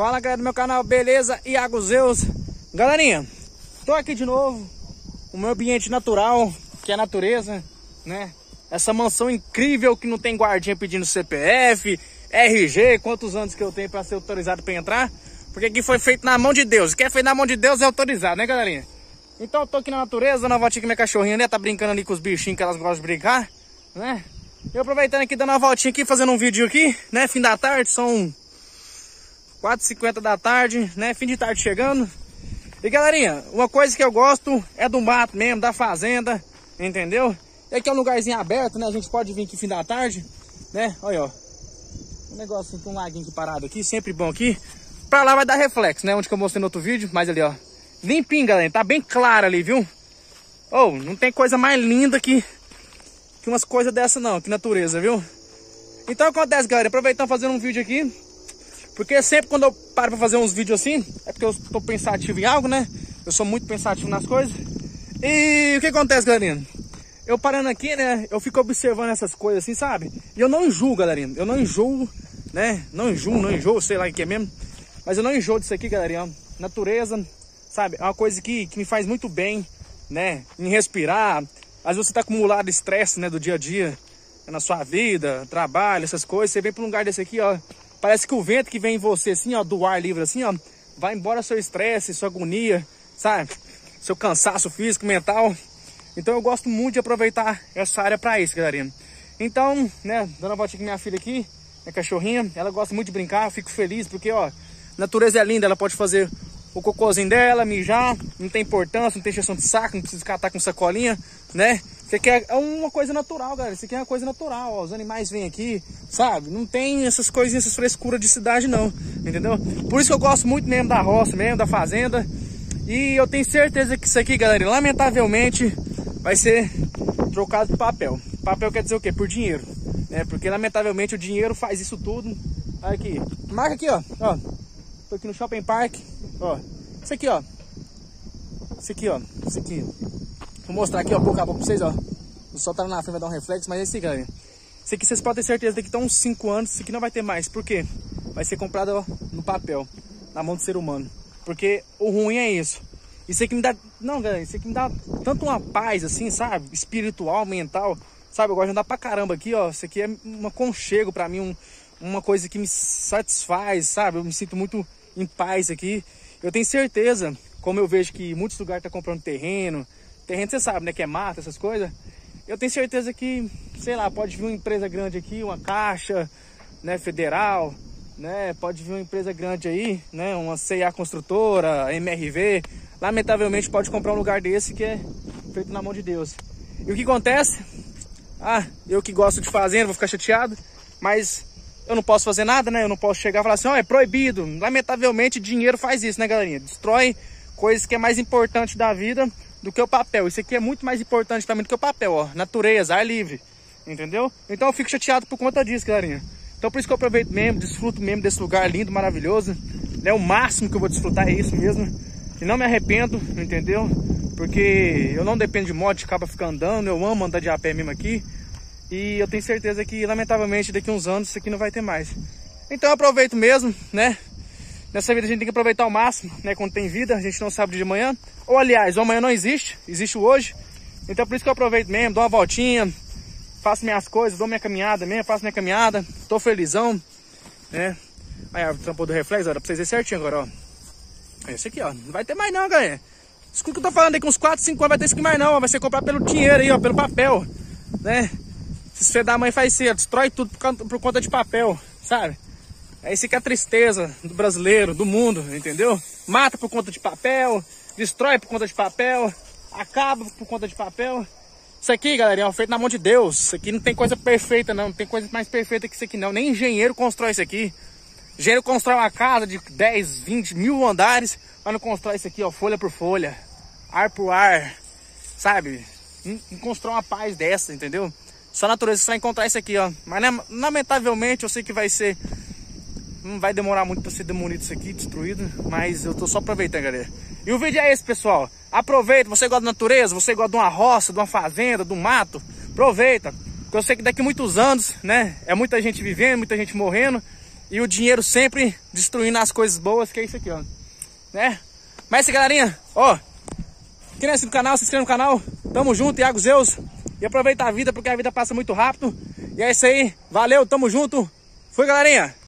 Fala galera do meu canal, beleza? Iago Zeus Galerinha, tô aqui de novo O meu ambiente natural, que é a natureza, né? Essa mansão incrível que não tem guardinha pedindo CPF, RG Quantos anos que eu tenho pra ser autorizado pra entrar Porque aqui foi feito na mão de Deus Quem é feito na mão de Deus é autorizado, né galerinha? Então eu tô aqui na natureza, uma voltinha com minha cachorrinha, né? Tá brincando ali com os bichinhos que elas gostam de brincar, né? Eu aproveitando aqui, dando uma voltinha aqui, fazendo um vídeo aqui, né? Fim da tarde, são 4h50 da tarde, né? Fim de tarde chegando. E galerinha, uma coisa que eu gosto é do mato mesmo, da fazenda, entendeu? E aqui é um lugarzinho aberto, né? A gente pode vir aqui fim da tarde, né? Olha, ó. Um negócio com um laguinho aqui parado aqui, sempre bom aqui. Pra lá vai dar reflexo, né? Onde que eu mostrei no outro vídeo, mas ali, ó. Limpinho, galera. Tá bem claro ali, viu? Oh, não tem coisa mais linda que que umas coisas dessa não, que natureza, viu? Então acontece, galera, aproveitando fazendo um vídeo aqui, porque sempre quando eu paro pra fazer uns vídeos assim, é porque eu tô pensativo em algo, né? Eu sou muito pensativo nas coisas. E o que acontece, galerinha? Eu parando aqui, né, eu fico observando essas coisas assim, sabe? E eu não enjoo, galerinha, eu não enjoo, né? Não enjoo, não enjoo, sei lá o que é mesmo. Mas eu não enjoo disso aqui, galerinha. Natureza, sabe? É uma coisa que, que me faz muito bem, né? Em respirar, vezes você está acumulado estresse né, do dia a dia, na sua vida, trabalho, essas coisas. Você vem para um lugar desse aqui, ó. Parece que o vento que vem em você, assim, ó, do ar livre, assim, ó, vai embora seu estresse, sua agonia, sabe? Seu cansaço físico, mental. Então eu gosto muito de aproveitar essa área para isso, galerinha. Então, né, dando uma voltinha com minha filha aqui, minha cachorrinha, ela gosta muito de brincar, eu fico feliz porque, ó, natureza é linda, ela pode fazer o cocôzinho dela, mijar, não tem importância, não tem injeção de saco, não precisa catar com sacolinha, né? Isso aqui é uma coisa natural, galera. Isso aqui é uma coisa natural, ó. Os animais vêm aqui, sabe? Não tem essas coisinhas, essas frescuras de cidade, não. Entendeu? Por isso que eu gosto muito mesmo da roça, mesmo, da fazenda. E eu tenho certeza que isso aqui, galera, lamentavelmente, vai ser trocado por papel. Papel quer dizer o quê? Por dinheiro. Né? Porque, lamentavelmente, o dinheiro faz isso tudo. Olha aqui. Marca aqui, ó. ó. Tô aqui no Shopping Park. Ó, isso aqui, ó. Isso aqui, ó. Isso aqui. Vou mostrar aqui, ó, boca a boca pra vocês, ó. O sol tá na frente, vai dar um reflexo, mas é esse, galera. Isso aqui vocês podem ter certeza, daqui tá uns 5 anos, isso aqui não vai ter mais. Por quê? Vai ser comprado, ó, no papel, na mão do ser humano. Porque o ruim é isso. Isso aqui me dá... Não, galera, isso aqui me dá tanto uma paz, assim, sabe? Espiritual, mental. Sabe, eu gosto de andar pra caramba aqui, ó. Isso aqui é um aconchego pra mim, um, uma coisa que me satisfaz, sabe? Eu me sinto muito em paz aqui. Eu tenho certeza, como eu vejo que muitos lugares estão tá comprando terreno, terreno você sabe, né, que é mata, essas coisas. Eu tenho certeza que, sei lá, pode vir uma empresa grande aqui, uma caixa, né, federal, né, pode vir uma empresa grande aí, né, uma CIA construtora, MRV, lamentavelmente pode comprar um lugar desse que é feito na mão de Deus. E o que acontece? Ah, eu que gosto de fazenda, vou ficar chateado, mas eu não posso fazer nada, né? Eu não posso chegar e falar assim, ó, oh, é proibido. Lamentavelmente, dinheiro faz isso, né, galerinha? Destrói coisas que é mais importante da vida do que o papel. Isso aqui é muito mais importante também do que o papel, ó. Natureza, ar livre, entendeu? Então eu fico chateado por conta disso, galerinha. Então por isso que eu aproveito mesmo, desfruto mesmo desse lugar lindo, maravilhoso. Né? O máximo que eu vou desfrutar é isso mesmo. E não me arrependo, entendeu? Porque eu não dependo de moto, de cabo ficar andando. Eu amo andar de a pé mesmo aqui. E eu tenho certeza que, lamentavelmente, daqui uns anos isso aqui não vai ter mais. Então eu aproveito mesmo, né? Nessa vida a gente tem que aproveitar ao máximo, né? Quando tem vida, a gente não sabe de amanhã. Ou aliás, o amanhã não existe, existe o hoje. Então por isso que eu aproveito mesmo, dou uma voltinha, faço minhas coisas, dou minha caminhada mesmo, faço minha caminhada, tô felizão, né? Aí a tampou do reflexo, dá pra vocês verem certinho agora, ó. Esse aqui, ó, não vai ter mais não, galera. Escuta que eu tô falando aí, com uns 4, 5 anos vai ter esse aqui mais não, ó. vai ser comprado pelo dinheiro aí, ó, pelo papel, né? Esses filhos da mãe faz isso, destrói tudo por, por, conta de papel, sabe? É isso que é a tristeza do brasileiro, do mundo, entendeu? Mata por conta de papel, destrói por conta de papel, acaba por conta de papel. Isso aqui, galera, é feito na mão de Deus. Isso aqui não tem coisa perfeita, não. Não tem coisa mais perfeita que isso aqui, não. Nem engenheiro constrói isso aqui. Engenheiro constrói uma casa de 10, 20 mil andares, mas não constrói isso aqui, ó, folha por folha, ar por ar, sabe? Não, não constrói uma paz dessa, entendeu? Só a natureza vai encontrar isso aqui, ó. Mas né, lamentavelmente eu sei que vai ser. Não vai demorar muito para ser demolido isso aqui, destruído, mas eu tô só aproveitando, galera. E o vídeo é esse, pessoal. Aproveita, você gosta da natureza, você gosta de uma roça, de uma fazenda, de um mato, aproveita. Porque eu sei que daqui a muitos anos, né, é muita gente vivendo, muita gente morrendo, e o dinheiro sempre destruindo as coisas boas, que é isso aqui, ó. Né? Mas é isso, galerinha, ó, quem não é no canal, se inscreve no canal, tamo junto, Iago Zeus, e aproveita a vida, porque a vida passa muito rápido. E é isso aí, valeu, tamo junto, fui, galerinha!